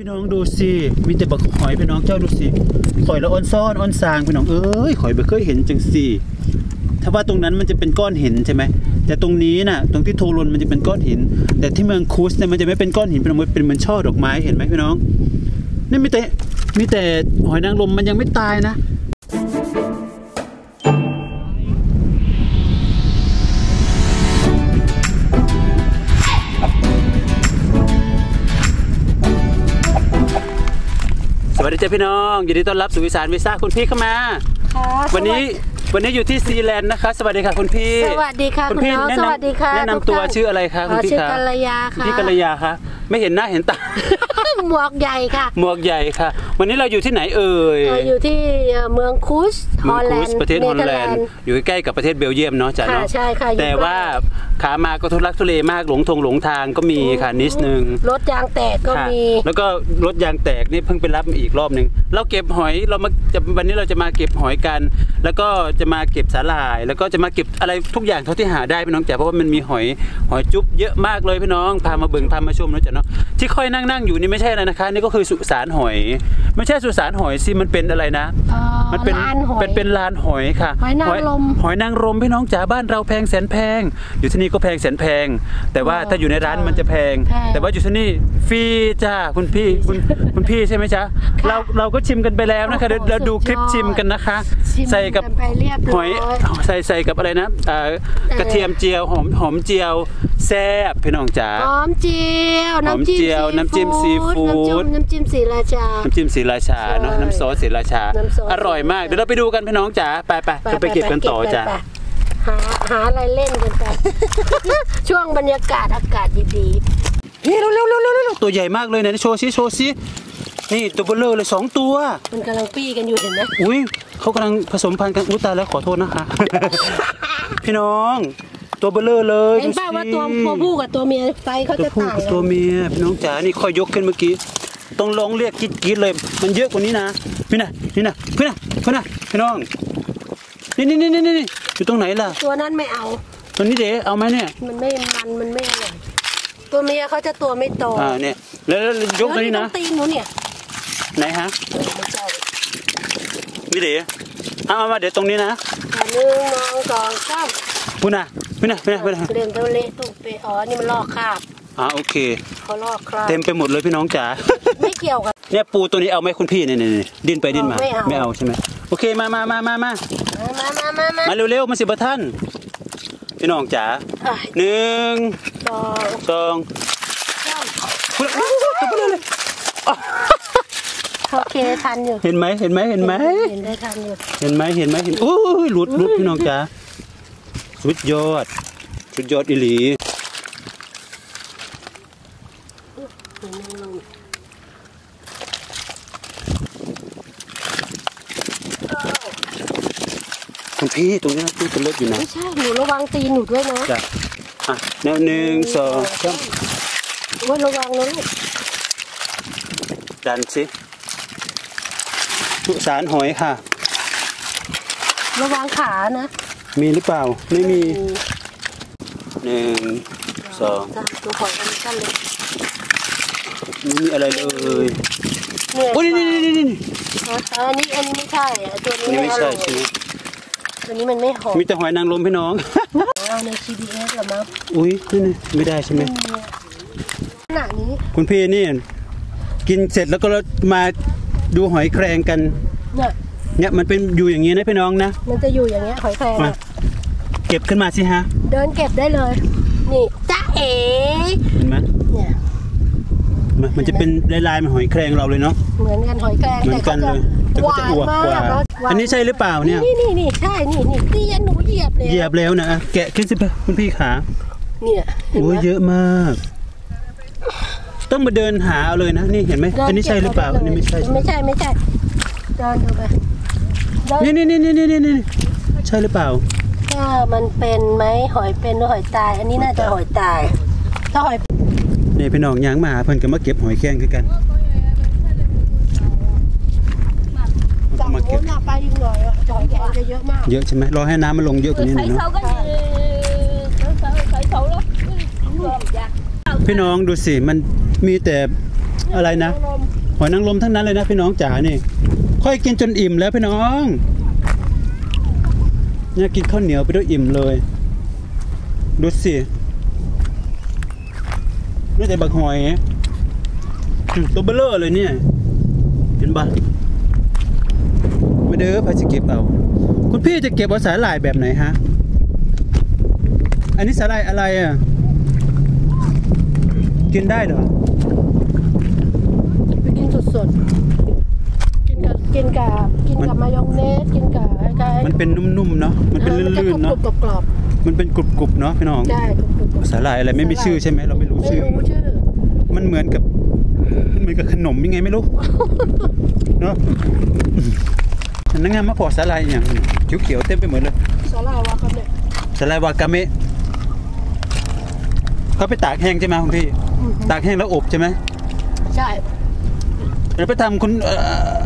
พี่น้องดูสิมีแต่บักหอยพี่น้องเจ้าดูสิข่อยละอ่อนซ่อนอ่อนซางพี่น้องเอ้ยข่อยบ่เคยเห็นจังสิถ้าว่าตรงนั้นมันจะเป็นก้อนหินใช่ไหมแต่ตรงนี้น่ะตรงที่โทรนมันจะเป็นก้อนหิน แต่ที่เมืองคูสเนี่ยมันจะไม่เป็นก้อนหินเป็นมันเป็นเหมือนช่อดอกไม้เห็นไหมพี่น้องนี่มีแต่มีแต่หอยนางรมมันยังไม่ตายนะ วัสดีจ้าพี่น้องยินดีต้อนรับสู่อีสานวีซ่าคุณพี่เข้ามาค่ะวันนี้วันนี้อยู่ที่ซีแลนด์นะคะ สวัสดีค่ะคุณพี่ สวัสดีค่ะคุณคุณพี่น้องแนะสนำวัสดีค่ะแนะนำทุกตัวท่านชื่ออะไรคะคุณพี่ชื่อคะกัลยาค่ะพี่กัลยาคะไม่เห็นหน้าเห็นตา หมวกใหญ่ค่ะ หมวกใหญ่ค่ะ วันนี้เราอยู่ที่ไหนเอ่ยเอ่ออยู่ที่เมืองคุสฮเมือองลแลคูนสด์ประเทศฮอลแลนด์เธอยู่ใกล้ๆกับประเทศเบลเยียมเนาะจ้ะค่ะเนาะใช่ค่ะอยู่แต่ว่าขามาก็ทุลักทุเลมากหลงทงหลงทางก็มีค่ะนิดนึงรถยางแตกก็ค่ะมี แล้วก็รถยางแตกนี่เพิ่งไปรับมาอีกรอบหนึ่งเราเก็บหอยเรามาจะวันนี้เราจะมาเก็บหอยกัน แล้วก็จะมาเก็บสาหร่าย แล้วก็จะมาเก็บอะไรทุกอย่างเท่าที่หาได้พี่น้องจ๋าเพราะว่ามันมีหอยหอยจุ๊บเยอะมากเลยพี่น้องพามาเบิ่งพามาชมนะจ๊ะเนาะที่ค่อยนั่งนั่งอยู่นี่ไม่ใช่อะไรนะคะ นี่ก็คือสุสานหอย ไม่ใช่สุสานหอยสิมันเป็นอะไรนะเอ่อมันเป็นลานหอยเป็นเป็นลานหอยค่ะหอยนางรมหอยนางรมพี่น้องจ๋าบ้านเราแพงแสนแพง อยู่ที่นี่ก็แพงแสนแพง แต่ว่าเออถ้าอยู่ในร้านมันจะแพงแพง แต่ว่าอยู่ที่นี่ฟรีจ้าคุณพี่คุณคุณพี่ใช่ไหมจ๊ะค่ะเราเราก็ชิมกันไปแล้วนะคะเดี๋ยวโอ้โหเราดูคลิปสุดยอดชิมกันนะคะชิมใส่กับกันไปเรียบหร้ออยยใส่ใส่กับอะไรนะเอ่อกระเทียมเจียวหอมหอมเจียวแซ่บพี่น้องจ๋าหอมเจียวหอมเจียวน้ำจิ้มซีฟู้ดน้ำจิ้มน้ำจิ้มสีราชาน้ำจิ้มศรีราชาเนาะใช่น้ำซอสศรีราชาน้ำซอสอร่อยมากเดี๋ยวเราไปดูกันพี่น้องจ๋าไปไปจะไปเก็บกันต่อจ้ะไปหาหาอะไรเล่นกันไปช่วงบรรยากาศอากาศดีเฮ้ยเร็วเร็วเร็วเร็วเร็วตัวใหญ่มากเลยนะโชว์ซิโชว์ซินี่ตัวเบ้อเร่อเลยสองตัวๆมันกำลังปี้กันอยู่เห็นไหมอุ้ยเขากำลังผสมพันธุ์กันอุ้ยตายแล้วขอโทษนะคะ พี่น้อง ตัวเบ้อเร่อเลยเห็นดูสิป่าว่าตัวตัวผู้กับตัวเมียไซส์เขาตัวจะผู้ต่างกับกัตัวนเมียพี่น้องจ๋านี่ค่อยยกขึ้นเมื่อกี้ต้องลองเรียกกิ๊ดกิ๊ดเลย มันเยอะกว่านี้นะพี่นะพี่นะพี่นะพี่นะพี่น้องนี่นี่นี่นี่นี่อยู่ตรงไหนล่ะ ตัวนั้นไม่เอา ตัวนี้เด๋เอาไหมเนี่ย มันไม่มันมันไม่อร่อยตัวเมียเขาจะตัวไม่โตอ่าเนี่ย แล้วแล้วยกตัวนี้แล้นะวตรงตีนหนูเนี่ย ไหนฮะเออไม่ใช่นี่เด๋เอามามาเดี๋ยวตรงนี้นะอันหนึ่งน้องสองสามพูดนะ พี่นะพี่นะพี่นะเรียนตัวเละตุ้เปอ๋อนี่มันลอกคราบอ่าโอเคเขาลอกคราบเต็มไปหมดเลยพี่น้องจ๋าไม่เกี่ยวกันเนี่ยปูตัวนี้เอาไหมคุณพี่เนี่ยเนี่ยเนี่ยดิ้นไปดิ้นมาไม่เอาไม่เอาใช่ไหมโอเคมามามามามามามามามามาเร็วๆมาสิบท่านพี่น้องจ๋าอะหนึ่งสองสองสามพูดตัวไปเลยเลยโอเคทันอยู่เห็นไหมเห็นไหมเห็นไหมเห็นได้ทันอยู่เห็นไหมเห็นไหมเห็นโอ้ยหลุดหลุดพี่น้องจ๋า สุดยอด สุดยอดอีหลีเห็นยังลงคุณพี่ตรงนี้พี่เป็นเล็กอยู่นะไม่ใช่หนูระวังตีนหนูด้วยนะจ้ะอะแนวหนึ่งสองสามว่าระวังนะลูกดันสิสุสานหอยค่ะ ระวังขานะ มีหรือเปล่า ไม่มีหนึ่งสองจ้ะตัวของกันกันเลยไม่มีอะไรเลยเนี่ยโอ้ยนี่นี่นี่นี่นี่อ๋ออันนี้อันนี้ไม่ใช่อะตัวนี้นี่ไม่ไม่อใช่ร่อยใช่ไหมตัวนี้มันไม่หอมมีแต่หอยนางรมพี่น้องเอาใน CBS เหรอมั้งอุ้ยนี่นี่ไม่ได้ใช่ไหมขนาดนี้คุณพี่นี่กินเสร็จแล้วก็มาดูหอยแครงกันเนี่ยเนี่ยมันเป็นอยู่อย่างนี้นะพี่น้องนะ มันจะอยู่อย่างเงี้ยหอยแครงมาอะ เก็บขึ้นมาสิฮะ เดินเก็บได้เลย นี่จ้าเอ๋เห็นไหมเนี่ยมันมันจะเป็นลายๆเหมันหอยแครงเราเลยเนาะ เหมือนกันหอยแครงเหมือนกันเลยแต่หก็วาจะนอวบมากว่าแล้วหวานอันนี้ใช่หรือเปล่าเนี่ย นี่นี่นี่ใช่ นี่นี่เตียนหนูเหยียบเลยเหยียบแล้วนะ แกะขึ้นสิคุณพี่ขา เนี่ยเห็นโอ้ไหมยเยอะมาก ต้องมาเดินหาเอาเลยนะ นี่เห็นไหมเดิอันนี้ใช่หรือเปล่าก็อันด้นี้ไม่ใช่ ไม่ใช่ไม่ใช่ เดินดูไปเดินนี่นี่นี่นี่นี่นี่ใช่หรือเปล่า ถ้ามันเป็นไหมหอยเป็นหรือหอยตาย อันนี้น่าจะหอยตาย ถ้าหอยนี่พี่น้องยางมาหาเพิ่นก็มาเก็บหอยแครงคือกันจากมาโน้เก็บนน่ะไปอีกหน่อยอะหอยแครงจะเยอะมาก เยอะใช่ไหมรอให้น้ำมันลงเยอะกว่านี้หน่อย thấy เนาะ sâu cái gì thấy sâu thấy sâu lắm Gồm dạ พี่น้องดูสิมันมีแต่อะไรนะลมหอยนางรมทั้งนั้นเลยนะพี่น้องจ๋านี่ ค่อยกินจนอิ่มแล้วพี่น้อง เนี่ยกินข้าวเหนียวไปด้วยอิ่มเลย ดูสินี่แต่บักหอยตัวเบลเลอร์เลยเนี่ย เห็นปะมาเด้อพาจะเก็บเอา คุณพี่จะเก็บเอาสาหร่ายแบบไหนฮะ อันนี้สาหร่ายอะไรอะ กินได้เหรอ ไปกินสดๆ กินกับกินกับกินกับมายองเนสกินกับอะไรมันเป็นนุ่มๆเนาะมันเป็นลื่นๆเนาะกรอบกรอบมันเป็นกรุบๆเนาะพี่น้องๆได้กรุบกรุบกรุบสาหร่ายอะไรไม่มีชื่อใช่ไหมเราไม่รู้ไม่ชื่อรู้ชื่อ มันเหมือนกับมันเหมือนกับขนมยังไงไม่รู้เนาะฉันนั่งงานมาพอสาหร่ายอย่างเขียวๆเต็มไปหมดเลยสาหร่ายวาคาเมะสาหร่ายวากาเมะเขาไปตากแห้งใช่ไหมคุณพี่ตากแห้งแล้วอบใช่ไหมใช่ แล้วไปทำคุณเอ่อ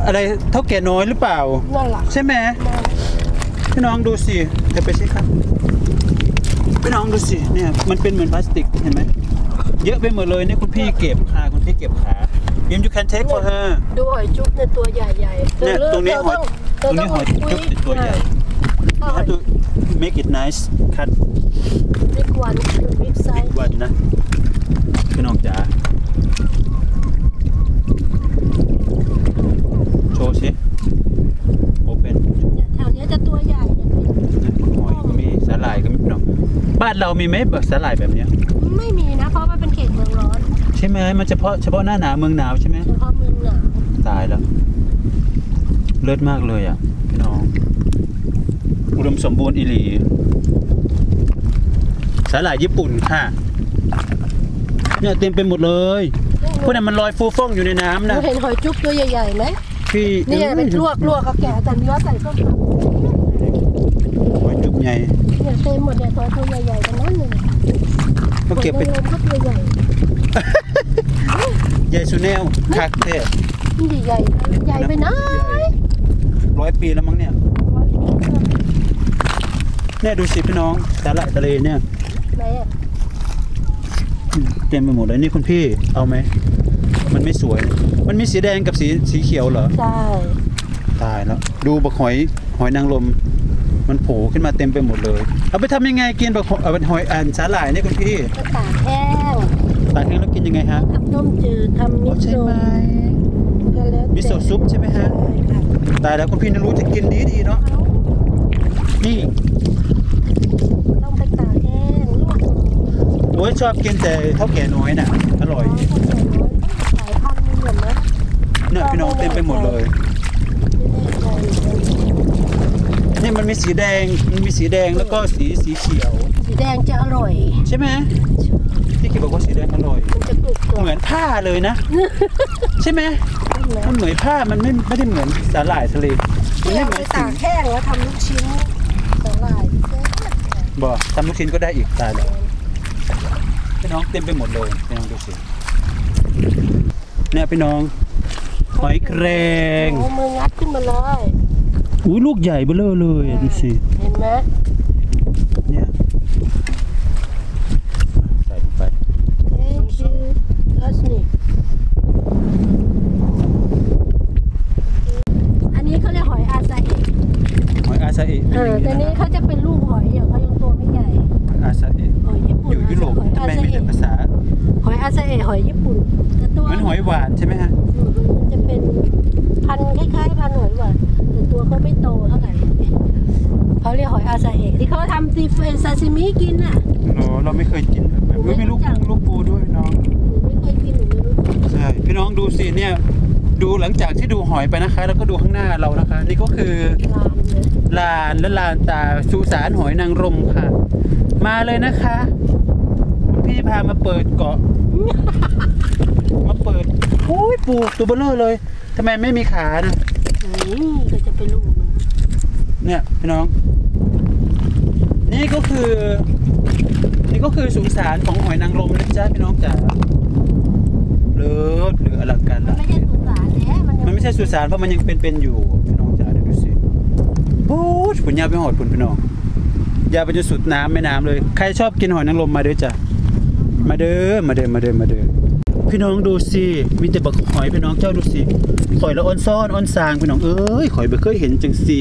อะไรเท่าแก่น้อยหรือเปล่านั่นแหละใช่ไหมพี่น้องดูสิเดี๋ยวไปสิครับพี่น้องดูสิเนี่ยมันเป็นเหมือนพลาสติกเห็นไหมเยอะไปหมดเลยเนี่ยคุณพี่เก็บขาคุณพี่เก็บขายิม you can take for her ดูหอยจุ๊บเนี่ยตัวใหญ่ๆเนี่ยตรงนี้หอยตรงนี้หอยจุ๊บตัวใหญ่ถ้า you หอย have to make it nice cut บิ๊กวันบิ๊กไซส์วันนะพี่น้องจ๋าโช ว์สิ open เนี่ยแถวเนี้ยจะตัวใหญ่เนี่ยหอยก็มีสาหร่ายก็มีพี่น้องบ้านเรามีไหมแบบสาหร่ายแบบเนี้ยไม่มีนะ เพราะมันเป็นเขตเมืองร้อน ใช่ไหมมันเฉพาะเฉพาะหน้าหนาวเมืองหนาวใช่ไหมเฉพาะเมืองหนาวตายแล้ว เลิศมากเลยอะพี่น้องอุดมสมบูรณ์อีหลีสาหร่ายญี่ปุ่นค่ะเนี่ยเต็มไปหมดเลยพวกนั้นมันลอยฟูฟ่องอยู่ในน้ำหนูนะเห็นหอยจุ๊บตัวใหญ่ๆไหม พี่เนี่ยไปลวกลวกกับแกะแต่เนื้อใส่ส้มตำหอยจุกใหญ่เนี่ยเต็มหมดเนี่ยตัวตัวใหญ่ๆทั้งนั้นเลยก็เก็บไปหอยนางรมก็ตัวใหญ่ใหญ่สุดแนวคักเท่นี่ใหญ่ๆใหญ่ไปไหนร้อยปีแล้วมั้งเนี่ยเนี่ยดูสิพี่น้องสาหร่ายทะเลเนี่ยไหนอะเต็มไปหมดเลยนี่คุณพี่เอาไหม มันไม่สวย มันมีสีแดงกับสีสีเขียวเหรอ ใช่ ตายแล้ว ดูบักหอยหอยนางรมมันโผล่ขึ้นมาเต็มไปหมดเลย เอาไปทำยังไงกินบักหอยเอาเป็นหอยอ่านสาหร่ายนี่คุณพี่ก็ตากแห้งตากแห้งแล้วกินยังไงฮะทำต้มจืดทำมิอ๋อโซใช่ไหมะก็แล้วแต่มิโซะซุปใช่ไหมฮะใช่ค่ะตายแล้วคุณพี่น่ารู้จะกินดีดีๆเนาะ นี่ ต้องไปตากแห้งลวกหน่อยโอ้ยชอบกินแต่เท่าแก่น้อยน่ะ อร่อย เนี่ยพี่น้องเต็มไปหมดเลยไม่แน่ใจเหมือนกันนี่มันมีสีแดง มันมีสีแดงแล้วก็สีสีเขียว สีแดงจะอร่อย ใช่ไหมที่คิดบอกว่าสีแดงอร่อย มันจะกรุบกรอบเหมือนผ้าเลยนะ ใช่ไหมนะมันเหมือนผ้ามันไม่ไม่ได้เหมือนสาหร่ายทะเลมันที่ไม่เอาเหมืไปอนตากแห้งแล้วทำลูกชิ้นสาหร่ายแซ่บบ่ทำลูกชิ้นก็ได้อีกตายแล้วพี่น้องเต็มไปหมดเลยพี่น้องดูสิเนี่ยพี่น้อง หอยแครงโอ้มืองัดขึ้นมาเลยอุ้ยลูกใหญ่เบ้อเลอเลยอะดูสิเห็นไหมเนี่ยใส่ลงไป thank you ลัสนี่อันนี้เขาเรียกหอยอาซาเอะหอยอาซาเอะเออแต่นี้เขาจะเป็นลูกหอยอย่างเขายังตัวไม่ใหญ่อาซาเอะหอยญี่ปุ่อนยู่ยุโรปหอยทำอาไมซามีแต่เอะภาษาหอยอาซาเอะหอยญี่ปุ่นแต่ตัวเหมือนหอยหวานใช่ไหมฮะอืมมันจะ เป็นพันธุ์คล้ายๆพันธุ์หอยหวานแต่ตัวเขาไม่โตเท่าไหร่เขาเรียกหอยอาซาเอะที่เขาทำซีเฟนซาซิมิกินอะโอ้เราไม่เคยกินแบบเฮ้ยมีลูกกุ้งลูกปูด้วยพี่น้องหนูไม่เคยกินหนูไม่รู้จักใช่พี่น้องดูสิเนี่ยดูหลังจากที่ดูหอยไปนะคะ แล้วก็ดูข้างหน้าเรานะคะ นี่ก็คือลานเลยลานและลานตาสุสานหอยนางรมค่ะ มาเลยนะคะคุณพี่พามาเปิดเกาะ มาเปิดโอ้ยปูตัวเบลเลอร์เลยทำไมไม่มีขานะนี่ก็จะเป็นลูกมันเนี่ยพี่น้อง นี่ก็คือ นี่ก็คือสุสานของหอยนางรมนะจ๊ะพี่น้องจ๋าเลิศหรืออลังการมันละไม่ใช่สุสานแท้มันยังมันไม่ใช่สุสานเพราะมันยังเป็นๆอยู่พี่น้องจ๋าเดี๋ยวดูสิปู๊ดผุนยาวไปหอดผุนพี่น้องยาวไปจนสุดน้ำแม่น้ำเลย ใครชอบกินหอยนางรมมาเด้อจ้ะมาเด้อมาเด้อมาเด้อมาเด้อ พี่น้องดูสิมีแต่บักหอยพี่น้องเจ้าดูสิข่อยละอ่อนซ้อนอ่อนซางพี่น้องเอ้ยข่อยบ่เคยเห็นจังสิ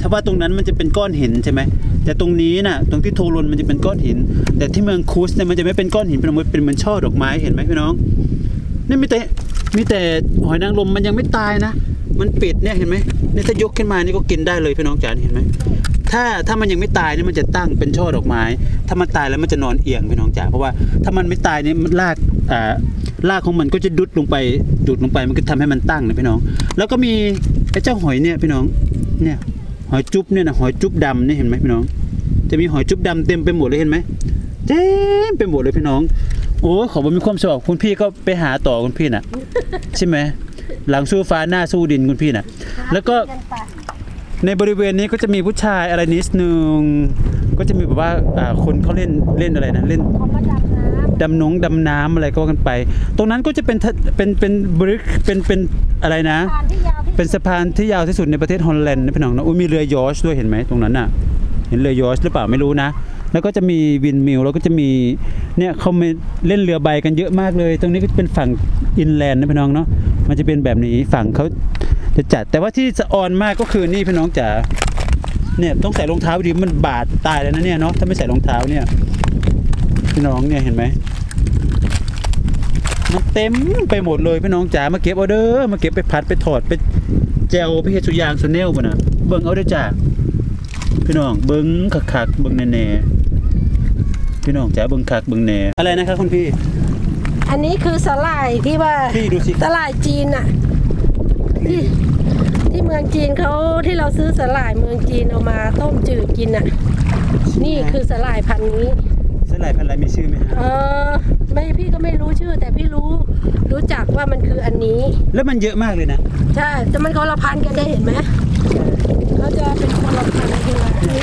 ถ้าว่าตรงนั้นมันจะเป็นก้อนหินใช่ไหมแต่ตรงนี้น่ะตรงที่โทรนมันจะเป็นก้อนหิน แต่ที่เมืองคูสเนี่ยมันจะไม่เป็นก้อนหินเป็นมันเป็นเหมือนช่อดอกไม้เห็นไหมพี่น้องนี่มีแต่มีแต่หอยนางรมมันยังไม่ตายนะ มันปิดเนี่ยเห็นไหมนี่ถ้ายกขึ้นมานี่ก็กินได้เลยพี่น้องจ๋าเห็นไหมถ้าถ้ามันยังไม่ตายนี่มันจะตั้งเป็นช่อดอกไม้ ถ้ามันตายแล้วมันจะนอนเอียงพี่น้องจ๋าเพราะว่าถ้ามันไม่ตายเนี่ยมันรากอ่า รากของมันก็จะดุดลงไปดุดลงไปมันก็ทำให้มันตั้งนะพี่น้อง แล้วก็มีไอ้เจ้าหอยเนี่ยพี่น้องเนี่ยหอยจุ๊บเนี่ยนะหอยจุ๊บดำเนี่ยเห็นไหมพี่น้อง จะมีหอยจุ๊บดำเต็มไปหมดเลยเห็นไหมเต็มไปหมดเลยพี่น้อง โอ้ขอบมีความสุขคุณพี่ก็ไปหาต่อคุณพี่น่ะ ใช่ไหมหลังสู้ฟ้าหน้าสู้ดินคุณพี่น่ะ แล้วก็ในบริเวณนี้ก็จะมีผู้ชายอะไรนิดนึงก็จะมีแบบว่าคนเขาเล่นเล่นอะไรนะเล่น ดำน้ำดำนงดำน้ำอะไรก็ว่ากันไป ตรงนั้นก็จะเป็นทะเป็นเป็นบริกเป็นเป็นอะไรนะผ่านที่ยาวที่เป็นสะพานที่ยาวที่สุดในประเทศฮอลแลนด์นะพี่น้องนะอุ้ยมีเรือยอชด้วยเห็นไหมตรงนั้นน่ะ เห็นเรือยอชหรือเปล่าไม่รู้นะ แล้วก็จะมีวินมิลแล้วก็จะมีเนี่ยเขามาเล่นเรือใบกันเยอะมากเลย ตรงนี้ก็จะเป็นฝั่งอินแลนด์นะพี่น้องเนาะมันจะเป็นแบบนี้ฝั่งเขาจะจัดแต่ว่าที่สะออนมากก็คือนี่พี่น้องจ๋าเนี่ยต้องใส่รองเท้าดีมันบาดตายแล้วนะเนี่ยเนาะถ้าไม่ใส่รองเท้าเนี่ย พี่น้องเนี่ยเห็นไหมมันเต็มไปหมดเลยพี่น้องจ๋ามาเก็บเอาเด้อมาเก็บไปพัดไปถอดไปแจวไปเฮ็ดสุยางสุเนลบ่น่ะเบิ่งเอาเด้อจ้าพี่น้องเบิ่งคักๆเบิ่งแน่ๆพี่น้องจ๋าเบิ่งคักเบิ่งแน่อะไรนะครับคุณพี่ อันนี้คือสลายที่ว่าพี่ดูสิสลายจีนอะที่ที่เมืองจีนเขาที่เราซื้อสลายเมืองจีนเอามาต้มจืดกินอะนี่คือสลายพันธุ์นี้ สลายพันธุ์อะไรมีชื่อไหมฮะเออไม่พี่ก็ไม่รู้ชื่อ แต่พี่รู้รู้จักว่ามันคืออันนี้ แล้วมันเยอะมากเลยนะ ใช่แต่มันคนละพันธุ์กันได้เห็นไหมเขาจะเป็นคนละพันธุ์กันอันนี้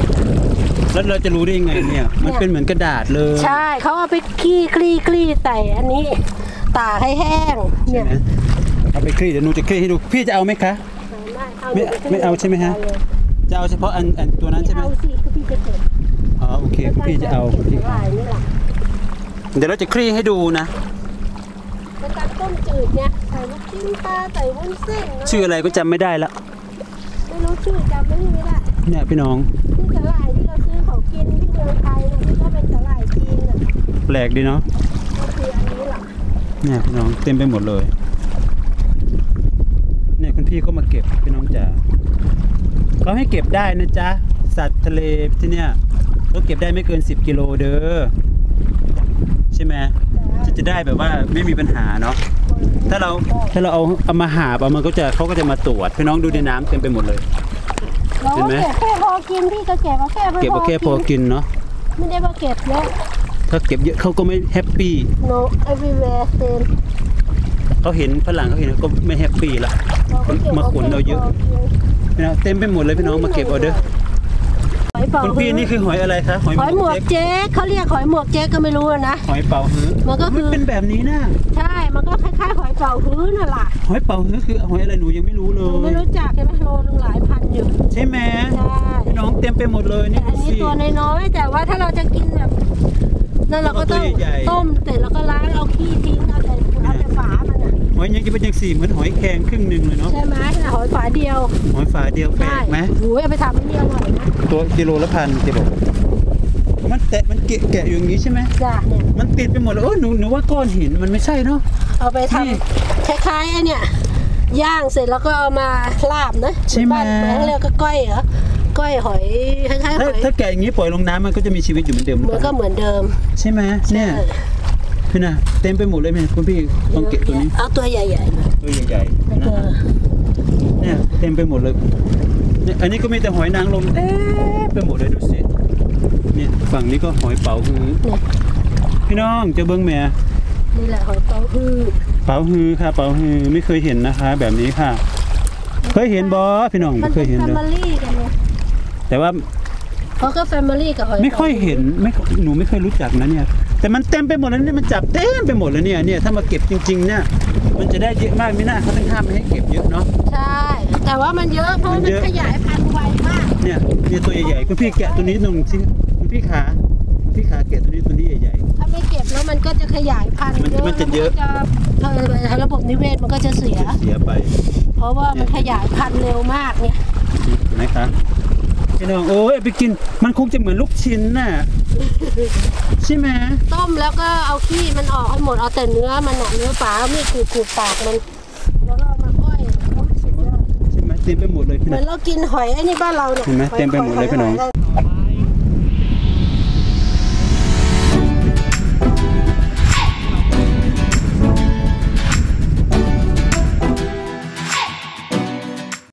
แล้วเราจะรู้ได้ยังไงเนี่ย มันเป็นเหมือนกระดาษเลยใช่เขาเอาไปขี้คลี่คลี่ใส่อันนี้ ตากให้แห้งเนี่ยนะเอาไปคลี่เดี๋ยวหนูจะคลี่ให้ดูพี่จะเอาไหมคะไม่ไม่เอาใช่ไหมฮะจะเอาเฉพาะอันอันตัวนั้นใช่ไหมเอาสิก็พี่จะเก็บอ๋อ โอเคคุณพี่จะเอาก็สลายนี่แหละเดี๋ยวเราจะคลี่ให้ดูนะเป็นการต้มจืดเนี่ยใส่ลูกชิ้นปลาใส่วุ้นเส้นนะชื่ออะไรก็จำไม่ได้ละไม่รู้ชื่อจำไม่ได้เนี่ยพี่น้องที่สลายที่เราซื้อเขากินที่เมืองไทยนะที่ก็เป็นสลายจีนน่ะแปลกดีเนาะก็คืออันนี้แหละเนี่ยพี่น้องเต็มไปหมดเลยเนี่ยคุณพี่ก็มาเก็บพี่น้องจ๋าเขาให้เก็บได้นะจ๊ะสัตว์ทะเลที่เนี่ย ก็เก็บได้ไม่เกิน 10 กิโลเด้อใช่ไหมจะจะได้แบบว่าไม่มีปัญหาเนาะถ้าเราถ้าเราเอาเอามาหาบเอามันก็จะเขาก็จะมาตรวจพี่น้องดูในน้ำเต็มไปหมดเลย เราเห็นไหม เก็บแค่พอกินพี่ก็เก็บมาแค่เก็บมาแค่พอกินเนาะไม่ได้มาเก็บเยอะ ถ้าเก็บเยอะเขาก็ไม่แฮปปี้ no everywhere same เขาเห็นฝรั่งเขาเห็นเขาก็ไม่แฮปปี้ละ เราก็เก็บมาขนเราเยอะ พี่น้องเต็มไปหมดเลยพี่น้องมาเก็บเอาเด้อหอย เป่าคุณพี่นี่คือหอยอะไรคะหอยหอยหมวกเจ๊กเจ๊กเขาเรียกหอยหมวกเจ๊กก็ไม่รู้อะนะหอยเป่าฮื้อมันก็คือเป็นแบบนี้นะใช่มันก็คล้ายๆหอยเป่าฮื้อน่ะล่ะหอยเป่าฮื้อคือหอยอะไรหนูยังไม่รู้เลหนูไม่ยรู้จักใช่ไหมโลนึงหลายพันอยู่ใช่ไหมใช่พี่น้องเต็มไปหมดเลยแต่นี่อันนี้สิตัวน้อยๆแต่ว่าถ้าเราจะกินแบบนั่นเราก็ต้องเอาตัวใหญ่ๆต้มเสร็จแล้วก็ล้างเอาขี้ทิ้งเอาแต่เอาแต่ฝามัน อะหอยยังจะเป็นยังสี่เหมือนหอยแครงครึ่งหนึ่งเลยเนาะใช่ไหมแต่หอยฝาเดียวหอยฝาเดียวแปลใช่กไหมโอ้ยเอาไปทำให้เดียวหน่อยนะตัวกิโลละพันจะบอกมันแตะมันแกะแกะอยู่อย่างนี้ใช่ไหมจ้ะเนี่ยมันติดไปหมดเลยโอ้ยหนูหนูว่าก้อนหินมันไม่ใช่เนาะ เอาไปทนี่ำคล้ายๆไอ้เนี่ยย่างเสร็จแล้วก็เอามาลาบนะใช่ไหม บ้านแม่เรียกก็ก้อยเหรอก้อยหอยคล้ายๆหถ้าอยถ้าแกะอย่างนี้ปล่อยลงน้ำมันก็จะมีชีวิตอยู่เหมือนเดิมหรือมันเปก็ล่าเหมือนเดิม ใช่ไหมเนี่ย ใช่ พี่นะเต็มไปหมดเลยแม่คุณพี่ลองเก็บตัวนี้เอาตัวใหญ่ๆหน่อยตัวใหญ่ๆนะเออเนี่ยเต็มไปหมดเลยเนี่ยอันนี้ก็มีแต่หอยนางรมเต็มไปหมดเลยดูสิเนี่ยฝั่งนี้ก็หอยเป๋าฮือเนี่ยพี่น้องเจะเบิ้งแม่นี่แหละหอยเป๋าฮือเป๋าฮือค่ะเป๋าฮือไม่เคยเห็นนะคะ แบบนี้ค่ะ เคยเห็นบอพี่น้องมัไม่นเคเป็ยนเห็นแฟเลยมิลี่กันเนี่ยแต่ว่าเขาก็แฟมิลี่กับหอยไม่ค่อยเห็นไม่หนูไม่เคยรู้จักนะเนี่ย แต่มันเต็มไปหมดแล้วเนี่ยมันจับเต็มไปหมดแล้วเนี่ยเนี่ยถ้ามาเก็บจริงๆเนี่ยมันจะได้เยอะมากไม่น่าเขาต้องห้ามไม่ให้เก็บเยอะเนาะใช่ แต่ว่ามันเยอะเพราะมัมันนเยอะขยายพันธุ์ไวมากเนี่ยเนี่ยตัวใหญ่ๆคุณพี่แกะตัวนี้ตรงสิคุณพี่ขาคุณพี่ขาแกะตัวนี้ตัวนี้ใหญ่ถ้าไม่เก็บแล้วมันก็จะขยายพันธุ์มันมันจะเยอะแล้วมันก็จะระบบนิเวศมันก็จะเสียเสียไป เพราะว่ามันขยายพันธุ์เร็วมากเนี่ยเห็นไหมคะ พี่น้องโอ้ยเอาไปกินมันคงจะเหมือนลูกชิ้นน่ะใช่ไหมต้มแล้วก็เอาขี้มันออกให้หมดเอาแต่เนื้อมันอะเนื้อปลามีดขูดขูดปากมัน แล้วก็เอามาก้อยโอ้ยสุดยอดใช่ไหมเต็มไปหมดเลยพี่เหมืน้ออนงเรากินหอยไอ้นี่บ้านเราเนี่ยเห็นไหมเต็มไปหมดเลยพี่น้อง หย